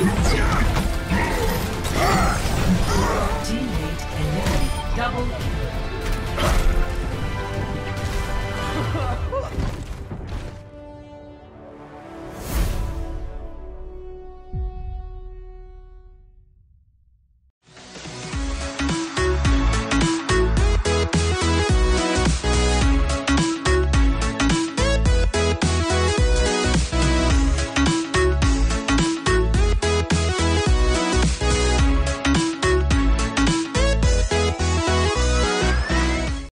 Teammate eliminated. Double kill.